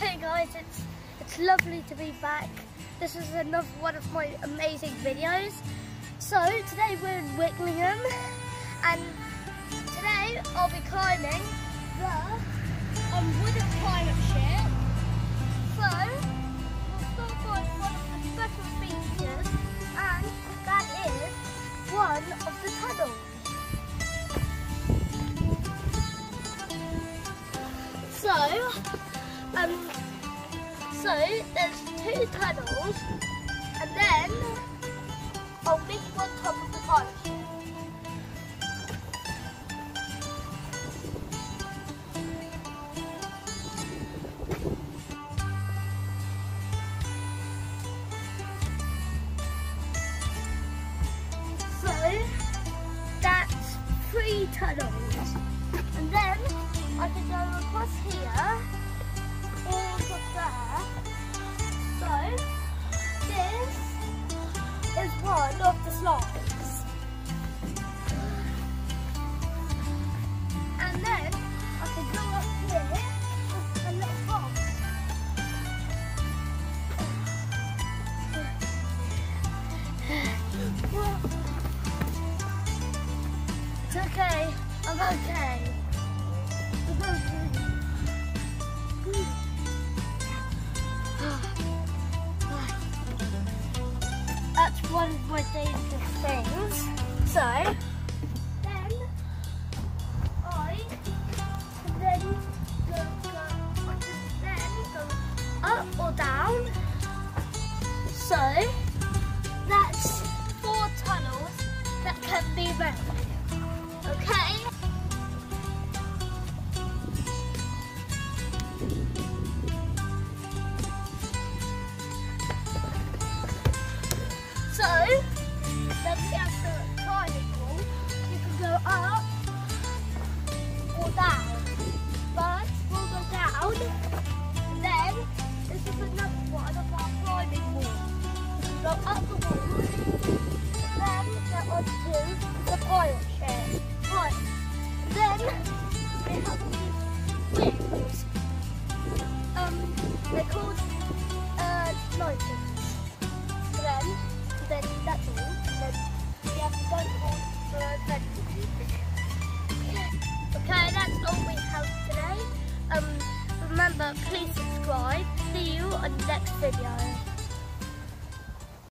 guys, it's it's lovely to be back. This is another one of my amazing videos. So today we're in Wicklington and today I'll be climbing the um, wooden climate ship. So we'll start by one of the special features and that is one of the tunnels. So, um, so there's two tunnels, and then I'll you on top of the tunnel. So that's three tunnels, and then I can go across here, is one of the and then I can go up here. It's okay. I'm okay. That's one of my things. So, then I then go, go, then go up or down. So, that's four tunnels that can be made. So you can go up or down. We'll go down, then this is another of go up the wall, then get onto the chair. Right, then we have to. please subscribe. See you on the next video.